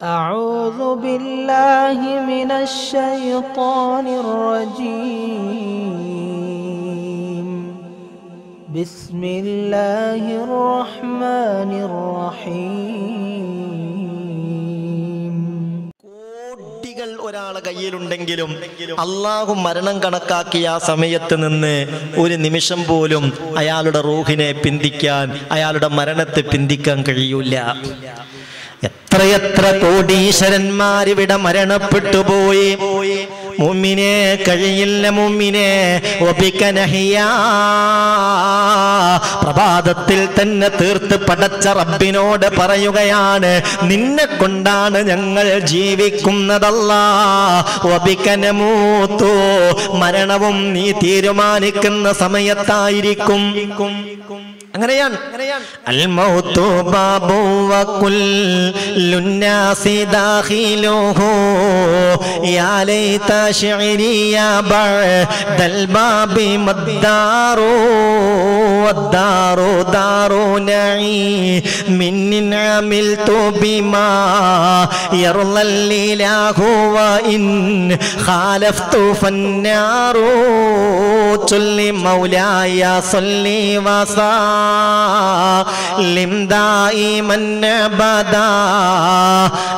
أعوذ بالله من الشيطان الرجيم بسم الله الرحمن الرحيم കോടികൾ ഒരാളെ കയ്യിലുണ്ടെങ്കിലും അള്ളാഹു മരണം കണക്കാക്കിയ ആ സമയത്ത് നിന്ന് ഒരു നിമിഷം പോലും അയാളുടെ റൂഹിനെ പിന്തിക്കാൻ അയാളുടെ മരണത്തെ പിന്തിക്കാൻ കഴിയൂല എത്രയെത്ര കോടീശ്വരന്മാരിവിടെ മരണപ്പെട്ടു പോയി? മുമ്മിനെ കഴിയില്ല മുമ്മിനെ ഒപിക്കനഹിയ. പ്രഭാതത്തിൽ തന്നെ തീർത്ത് പടച്ച റബ്ബിനോട് പറയുകയാണ് നിന്നെ കൊണ്ടാണ് ഞങ്ങൾ ജീവിക്കുന്നതല്ല. ഒപിക്കനമൂത്തു മരണവും നീ തീരുമാനിക്കുന്ന സമയത്തായിരിക്കും. അങ്ങനെയാണ് الموت باب وكل الناس داخله يا ليت شعري يا بعد الباب ما الدار والدار دار نعيم من عملت بما يرضى الإله وإن خالفت فالنار صل مولاي صل وسلم دائما ابدا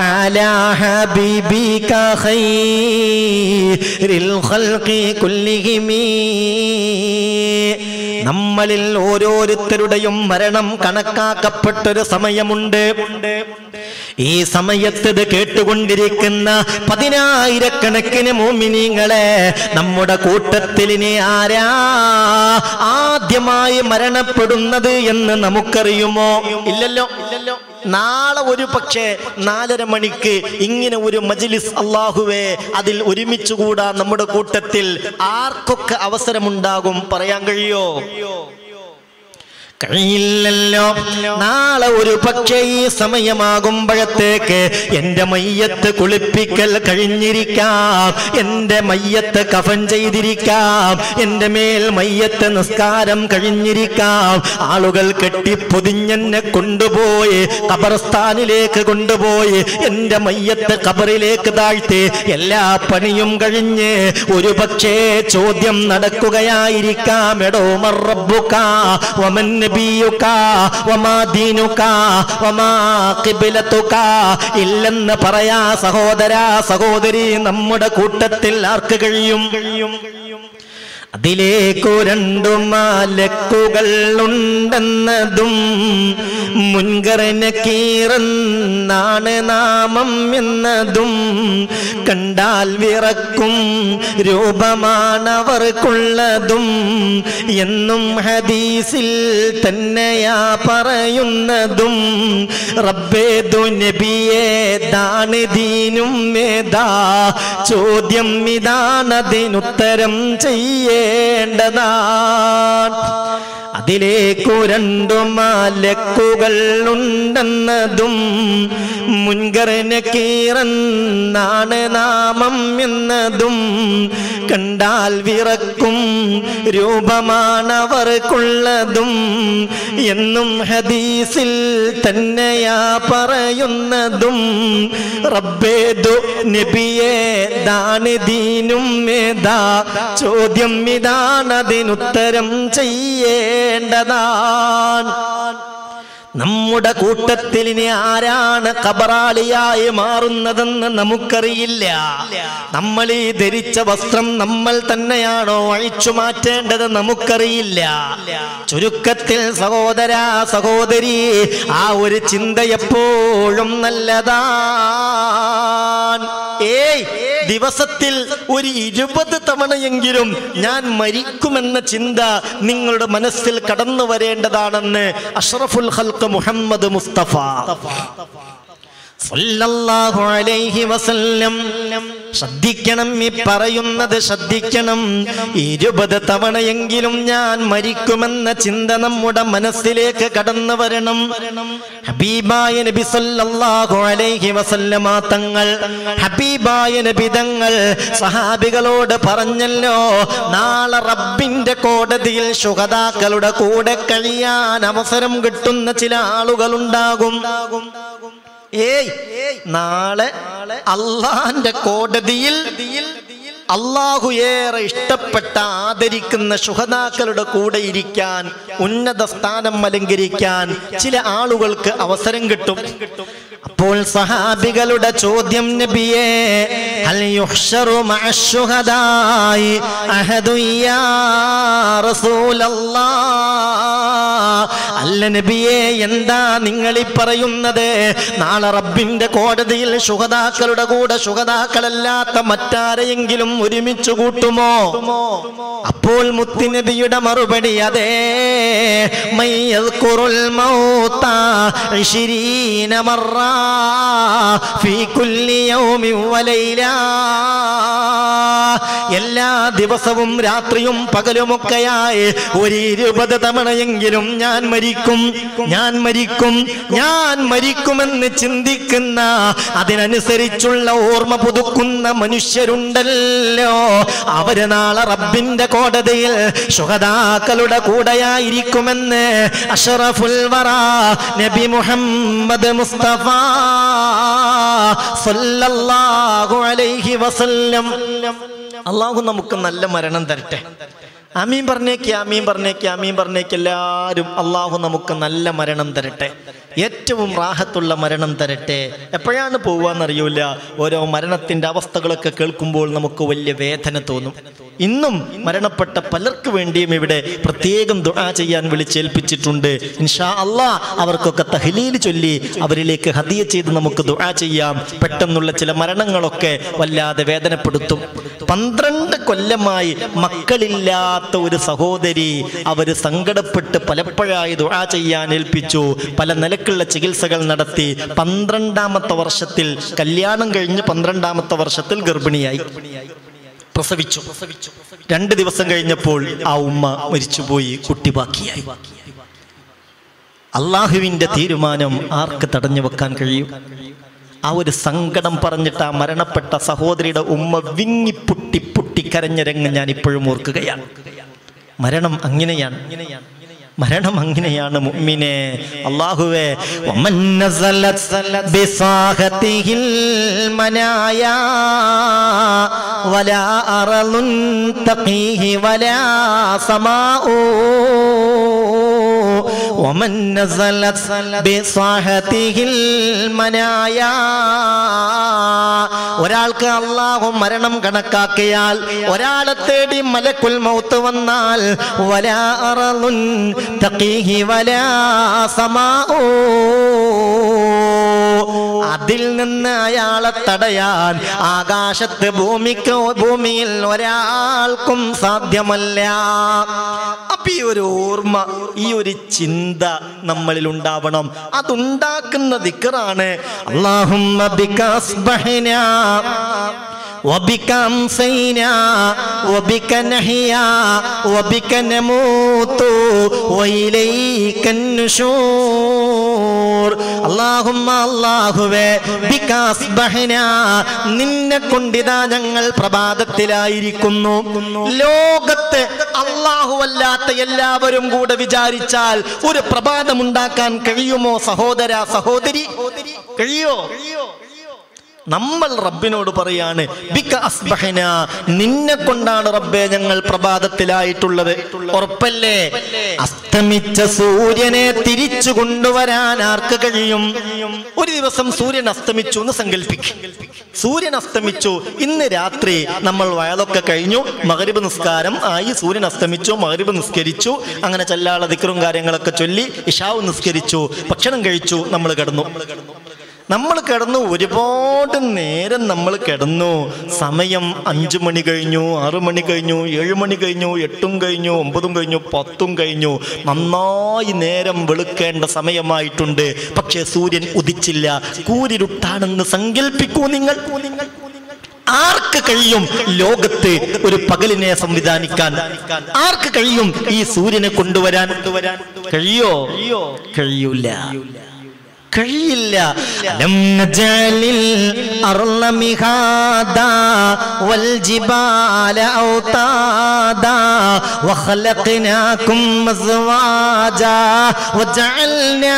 على حبيبك خير الخلق كلهم നമ്മളിൽ ഓരോരുത്തരുടെയും മരണം കണക്കാക്കപ്പെട്ടൊരു സമയമുണ്ട്. ഈ സമയത്ത് ഇത് കേട്ടുകൊണ്ടിരിക്കുന്ന പതിനായിരക്കണക്കിന് മോമിനിങ്ങളെ നമ്മുടെ കൂട്ടത്തിൽ ഇനി ആരാ ആദ്യമായി മരണപ്പെടുന്നത് എന്ന് നമുക്കറിയുമോ? ഇല്ലല്ലോ. ഇല്ലല്ലോ നാളെ ഒരു പക്ഷേ നാലര മണിക്ക് ഇങ്ങനെ ഒരു മജിലിസ് അള്ളാഹുവേ അതിൽ ഒരുമിച്ചുകൂടാ നമ്മുടെ കൂട്ടത്തിൽ ആർക്കൊക്കെ അവസരമുണ്ടാകും പറയാൻ കഴിയോ? കഴിയില്ലല്ലോ നാളെ ഒരു പക്ഷേ ഈ സമയമാകുമ്പോഴത്തേക്ക് എന്റെ മയ്യത്ത് കുളിപ്പിക്കൽ കഴിഞ്ഞിരിക്കാം. എന്റെ മയ്യത്ത് കഫൻ ചെയ്തിരിക്കാം. എന്റെ മേൽ മയ്യത്ത് നിസ്കാരം കഴിഞ്ഞിരിക്കാം. ആളുകൾ കെട്ടിപ്പൊതിഞ്ഞെന്നെ കൊണ്ടുപോയി കബർസ്ഥാനിലേക്ക് കൊണ്ടുപോയി എന്റെ മയ്യത്ത് കബറിലേക്ക് താഴ്ത്തി. എല്ലാ പണിയും കഴിഞ്ഞ് ഒരു പക്ഷേ ചോദ്യം നടക്കുകയായിരിക്കാം. എടോ മറബുക്ക നബിയുക വമാ ദീനുക വമാ ഖിബ്ലതുക ഇല്ലെന്ന് പറയാ സഹോദരാ സഹോദരി നമ്മുടെ കൂട്ടത്തിൽ ആർക്ക് കഴിയും കഴിയും? അതിലേക്കു രണ്ടു മാലക്കുകൾ ഉണ്ടെന്നതും മുൻകറിന് കീറന്നാണ് നാമം എന്നതും കണ്ടാൽ വിറക്കും രൂപമാണവർക്കുള്ളതും എന്നും ഹദീസിൽ തന്നെയാ പറയുന്നതും. റബ്ബേതു നബിയേ ദാണ് ദീനും ഏതാ? ചോദ്യം ഇതാണതിനുത്തരം ചെയ്യേണ്ടതാണ് അതിലേക്കു രണ്ടു മാലക്കുകൾ ഉണ്ടെന്നതും മുൻകറിന് കീറന്നാണ് നാമം എന്നതും കണ്ടാൽ വിറക്കും രൂപമാണവർക്കുള്ളതും എന്നും ഹദീസിൽ തന്നെയാ പറയുന്നതും. റബ്ബേതു നബിയെ ദാനിദീനും മേധാ ചോദ്യം ഇതാണതിനുത്തരം ചെയ്യേണ്ടതാണ് നമ്മുടെ കൂട്ടത്തിൽ ഇനി ആരാണ് കബറാളിയായി മാറുന്നതെന്ന് നമുക്കറിയില്ല. നമ്മൾ ഈ ധരിച്ച വസ്ത്രം നമ്മൾ തന്നെയാണോ അഴിച്ചു മാറ്റേണ്ടത് നമുക്കറിയില്ല. ചുരുക്കത്തിൽ സഹോദര സഹോദരി ആ ഒരു ചിന്ത എപ്പോഴും നല്ലതാണ് ഏയ് ദിവസത്തിൽ ഒരു ഇരുപത് തവണയെങ്കിലും ഞാൻ മരിക്കുമെന്ന ചിന്ത നിങ്ങളുടെ മനസ്സിൽ കടന്നു വരേണ്ടതാണെന്ന് അഷ്റഫുൽ ഹൽക്ക് മുഹമ്മദ് മുസ്തഫ. ശ്രദ്ധിക്കണം ഈ പറയുന്നത് ശ്രദ്ധിക്കണം. ഇരുപത് തവണയെങ്കിലും ഞാൻ മരിക്കുമെന്ന ചിന്ത നമ്മുടെ മനസ്സിലേക്ക് കടന്നു വരണം. ഹബീബായ നബി സല്ലല്ലാഹു അലൈഹി വസല്ലമ തങ്ങൾ ഹബീബായ നബി തങ്ങൾ സഹാബികളോട് പറഞ്ഞല്ലോ നാളെ റബ്ബിന്റെ കോടതിയിൽ ശുഹദാക്കളുടെ കൂടെ കഴിയാൻ അവസരം കിട്ടുന്ന ചില ആളുകൾ ഉണ്ടാകും ഏയ് നാളെ അള്ളാന്റെ കോടതിയിൽ അള്ളാഹു ഏറെ ഇഷ്ടപ്പെട്ട ആദരിക്കുന്ന ശുഹതാക്കളുടെ കൂടെ ഇരിക്കാൻ ഉന്നത സ്ഥാനം അലങ്കരിക്കാൻ ചില ആളുകൾക്ക് അവസരം കിട്ടും. അപ്പോൾ സഹാബികളുടെ ചോദ്യം നബിയേ റസൂലല്ലാഹ്. അല്ല നബിയേ എന്താ നിങ്ങൾ ഈ പറയുന്നത്? നാളെ റബ്ബിന്റെ കോടതിയിൽ ശുഹതാക്കളുടെ കൂടെ ശുഹതാക്കളല്ലാത്ത മറ്റാരെയെങ്കിലും ഒരുമിച്ച് കൂട്ടുമോ? അപ്പോൾ മുത്തിനബിയുടെ മറുപടി അതേ മയ്യദ്കുറുൽ കുറുൽ മൗത്ത മറ ഫീ കുല്ലി يوم വലൈല എല്ലാ ദിവസവും രാത്രിയും പകലുമൊക്കെയായി. ഒരു ഇരുപത് തവണയെങ്കിലും ഞാൻ മരിക്കും. ഞാൻ മരിക്കും. ഞാൻ മരിക്കുമെന്ന് ചിന്തിക്കുന്ന അതിനനുസരിച്ചുള്ള ഓർമ്മ പുതുക്കുന്ന മനുഷ്യരുണ്ടല്ലോ. അവർ നാളെ റബ്ബിന്റെ കോടതിയിൽ ശുഹദാക്കളുടെ കൂടെയായിരിക്കുമെന്ന് അഷറഫുൽ വറ നബി മുഹമ്മദ് മുസ്തഫ സല്ലല്ലാഹു അലൈഹി വസല്ലം അള്ളാഹു നമുക്ക് നല്ല മരണം തരട്ടെ. അമീൻ പറഞ്ഞേക്ക് അമീൻ പറഞ്ഞേക്ക് അമീൻ പറഞ്ഞേക്ക്. എല്ലാവരും അള്ളാഹു നമുക്ക് നല്ല മരണം തരട്ടെ. ഏറ്റവും റാഹത്തുള്ള മരണം തരട്ടെ? എപ്പോഴാണ് പോവാന്നറിയൂല? ഓരോ മരണത്തിന്റെ അവസ്ഥകളൊക്കെ കേൾക്കുമ്പോൾ നമുക്ക് വലിയ വേദന തോന്നും. ഇന്നും മരണപ്പെട്ട പലർക്ക് വേണ്ടിയും ഇവിടെ പ്രത്യേകം ദുആ ചെയ്യാൻ വിളിച്ചേൽപ്പിച്ചിട്ടുണ്ട്. ഇൻഷാ അള്ളാ അവർക്കൊക്കെ തഹലീൽ ചൊല്ലി അവരിലേക്ക് ഹദിയ ചെയ്ത് നമുക്ക് ദുആ ചെയ്യാം. പെട്ടെന്നുള്ള ചില മരണങ്ങളൊക്കെ വല്ലാതെ വേദനപ്പെടുത്തും. പന്ത്രണ്ട് കൊല്ലമായി മക്കളില്ലാത്ത ഒരു സഹോദരി അവർ സങ്കടപ്പെട്ട് പലപ്പോഴായി ദുആ ചെയ്യാൻ ഏൽപ്പിച്ചു. പല നിലക്കുള്ള ചികിത്സകൾ നടത്തി പന്ത്രണ്ടാമത്തെ വർഷത്തിൽ കല്യാണം കഴിഞ്ഞ് പന്ത്രണ്ടാമത്തെ വർഷത്തിൽ ഗർഭിണിയായി. പ്രസവിച്ചു. രണ്ട് ദിവസം കഴിഞ്ഞപ്പോൾ ആ ഉമ്മ മരിച്ചുപോയി കുട്ടി ബാക്കിയായി അള്ളാഹുവിന്റെ തീരുമാനം ആർക്ക് തടഞ്ഞു വെക്കാൻ കഴിയും? ആ ഒരു സങ്കടം പറഞ്ഞിട്ട് ആ മരണപ്പെട്ട സഹോദരിയുടെ ഉമ്മ വിങ്ങി പുട്ടി പുട്ടി കരഞ്ഞ രംഗം ഞാൻ ഇപ്പോഴും ഓർക്കുകയാണ്. മരണം അങ്ങനെയാണ്. മരണം അങ്ങനെയാണ് മുഅ്മിനെ. അല്ലാഹുവേ വമൻ ഒരാൾക്ക് അള്ളാഹു മരണം കണക്കാക്കിയാൽ ഒരാളെ തേടി മലക്കുൽ മൗത്ത് വന്നാൽ വലാ അറലുൻ തഖീഹി വലാ സമാഉ അതിൽ നിന്ന് അയാളെ തടയാൻ ആകാശത്ത് ഭൂമിക്ക് ഭൂമിയിൽ ഒരാൾക്കും സാധ്യമല്ല അപ്പൊ ഈ ഒരു ഓർമ്മ ഈ ഒരു ചിന്ത നമ്മളിൽ ഉണ്ടാവണം അതുണ്ടാക്കുന്ന ദിക്കറാണ് അള്ളാഹുമ്മ ബിക അസ്ബഹ്നാ وبك أمسينا وبك نحيا وبك نموت وإليك النشور അള്ളാഹുമ്മ അള്ളാഹുവേ വികാസ് ബഹന നിന്നെ കൊണ്ടിതാ ഞങ്ങൾ പ്രഭാതത്തിലായിരിക്കുന്നു. ലോകത്ത് അള്ളാഹുവല്ലാത്ത എല്ലാവരും കൂടെ വിചാരിച്ചാൽ ഒരു പ്രഭാതമുണ്ടാക്കാൻ കഴിയുമോ സഹോദര സഹോദരി? കഴിയോ കഴിയോ? നമ്മൾ റബ്ബിനോട് പറയാണ് നിന്നെ കൊണ്ടാണ് റബ്ബെ ഞങ്ങൾ പ്രഭാതത്തിലായിട്ടുള്ളത്. ഉറപ്പല്ലേ? അസ്തമിച്ച സൂര്യനെ തിരിച്ചു കൊണ്ടുവരാൻ ആർക്ക് കഴിയും? ഒരു ദിവസം സൂര്യൻ അസ്തമിച്ചു എന്ന് സങ്കല്പിക്കും. സൂര്യൻ അസ്തമിച്ചു ഇന്ന് രാത്രി നമ്മൾ വയലൊക്കെ കഴിഞ്ഞു മകരിബ് നിസ്കാരം ആയി സൂര്യൻ അസ്തമിച്ചു മകരിബ് നിസ്കരിച്ചു അങ്ങനെ ചെല്ലാള ദിക്കറും കാര്യങ്ങളൊക്കെ ചൊല്ലി ഇഷാവ് നിസ്കരിച്ചു ഭക്ഷണം കഴിച്ചു നമ്മൾ കിടന്നു. നമ്മൾ കിടന്നു ഒരുപാട് നേരം നമ്മൾ കിടന്നു. സമയം അഞ്ചു മണി കഴിഞ്ഞു ആറു മണി കഴിഞ്ഞു ഏഴ് മണി കഴിഞ്ഞു എട്ടും കഴിഞ്ഞു ഒമ്പതും കഴിഞ്ഞു പത്തും കഴിഞ്ഞു. നന്നായി നേരം വെളുക്കേണ്ട സമയമായിട്ടുണ്ട്. പക്ഷേ സൂര്യൻ ഉദിച്ചില്ല. കൂരിരുട്ടാണെന്ന് സങ്കല്പിക്കൂ നിങ്ങൾ. ആർക്ക് കഴിയും ലോകത്ത് ഒരു പകലിനെ സംവിധാനിക്കാൻ? ആർക്ക് കഴിയും ഈ സൂര്യനെ കൊണ്ടുവരാൻ? കഴിയോ? കഴിയൂല. കഴിയില്ല ലം നജലിൽ അർള മിഹാദാ വൽ ജിബാല ഔതാദാ വഖലഖനാകും അസ്വാജാ വജഅൽനാ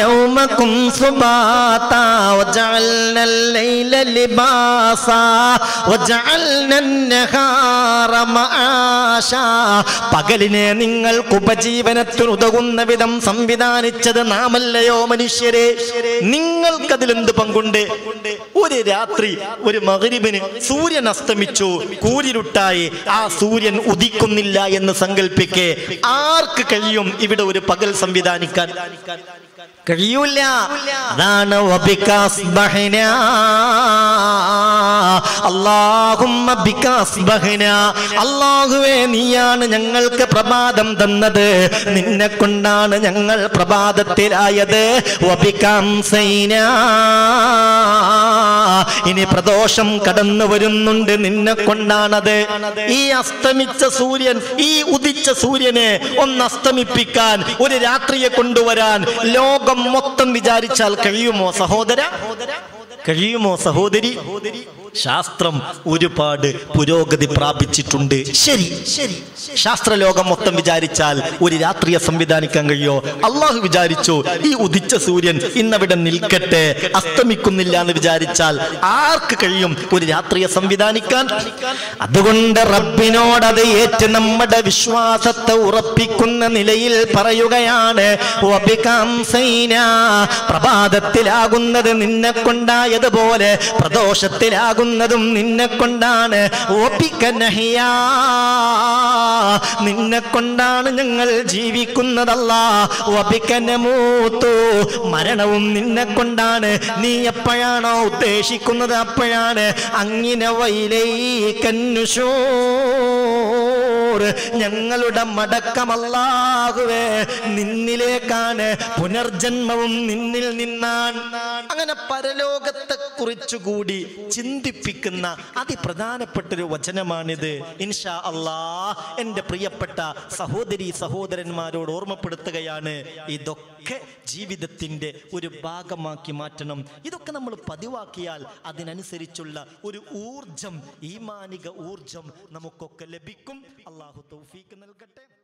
നൗമകും സുബാതാ വജഅൽനാ الليل لباسا وجعلنا النهار معاشا പകലിനെ നിങ്ങൾക്ക് ഉപജീവനത്തിന് വിധം സംവിധാനിച്ചത് നാമല്ലയോ മനുഷ്യരെ? നിങ്ങൾക്കതിലെന്ത് പങ്കുണ്ട്? ഒരു രാത്രി ഒരു മകരിബിന് സൂര്യൻ അസ്തമിച്ചു കൂരിരുട്ടായി ആ സൂര്യൻ ഉദിക്കുന്നില്ല എന്ന് സങ്കല്പിക്കെ ആർക്ക് കഴിയും ഇവിടെ ഒരു പകൽ സംവിധാനിക്കാൻ? കഴിയൂല. അതാണ് അല്ലാഹുവേ നീയാണ് ഞങ്ങൾക്ക് പ്രഭാതം തന്നത്. നിന്നെ കൊണ്ടാണ് ഞങ്ങൾ പ്രഭാതത്തിലായത്. ഇനി പ്രദോഷം കടന്നു വരുന്നുണ്ട്. നിന്നെ കൊണ്ടാണത്. ഈ അസ്തമിച്ച സൂര്യൻ ഈ ഉദിച്ച സൂര്യനെ ഒന്ന് അസ്തമിപ്പിക്കാൻ ഒരു രാത്രിയെ കൊണ്ടുവരാൻ ലോകം മൊത്തം വിചാരിച്ചാൽ കഴിയുമോ സഹോദര? കഴിയുമോ സഹോദരി? ശാസ്ത്രം ഒരുപാട് പുരോഗതി പ്രാപിച്ചിട്ടുണ്ട്. ശരി ശരി. ശാസ്ത്രലോകം മൊത്തം വിചാരിച്ചാൽ ഒരു രാത്രിയെ സംവിധാനിക്കാൻ കഴിയോ? അള്ളാഹു വിചാരിച്ചു ഈ ഉദിച്ച സൂര്യൻ ഇന്നവിടെ നിൽക്കട്ടെ അസ്തമിക്കുന്നില്ല എന്ന് വിചാരിച്ചാൽ ആർക്ക് കഴിയും ഒരു രാത്രിയെ സംവിധാനിക്കാൻ? അതുകൊണ്ട് റബ്ബിനോട് അത് ഏറ്റ് നമ്മുടെ വിശ്വാസത്തെ ഉറപ്പിക്കുന്ന നിലയിൽ പറയുകയാണ്. പ്രഭാതത്തിലാകുന്നത് നിന്നെ കൊണ്ടായതുപോലെ പ്രദോഷത്തിലാകുന്നതും നിന്നെ കൊണ്ടാണ് നിന്നെ കൊണ്ടാണ് ഞങ്ങൾ ജീവിക്കുന്നതല്ല. ഒപ്പിക്കനമൂത്തു മരണവും നിന്നെ കൊണ്ടാണ് നീ എപ്പോഴാണോ ഉദ്ദേശിക്കുന്നത് അപ്പോഴാണ്. അങ്ങിനെ വൈലൈ അങ്ങനെ വൈലൈക്കന്നുഷൂർ ഞങ്ങളുടെ മടക്കമല്ലാകുവേ നിന്നിലേക്കാണ് പുനർജന്മവും നിന്നിൽ നിന്നാണ്. അങ്ങനെ പരലോകത്തെ കുറിച്ചുകൂടി ചിന്തിപ്പിക്കുന്ന അതിപ്രധാനപ്പെട്ടൊരു വചനമാണിത്. ഇൻഷാ അള്ളാ എന്റെ പ്രിയപ്പെട്ട സഹോദരി സഹോദരന്മാരോട് ഓർമ്മപ്പെടുത്തുകയാണ്. ഇതൊക്കെ ജീവിതത്തിന്റെ ഒരു ഭാഗമാക്കി മാറ്റണം. ഇതൊക്കെ നമ്മൾ പതിവാക്കിയാൽ അതിനനുസരിച്ചുള്ള ഒരു ഊർജം ഈമാനിക ഊർജം നമുക്കൊക്കെ ലഭിക്കും. അള്ളാഹു തൗഫീക്ക് നൽകട്ടെ.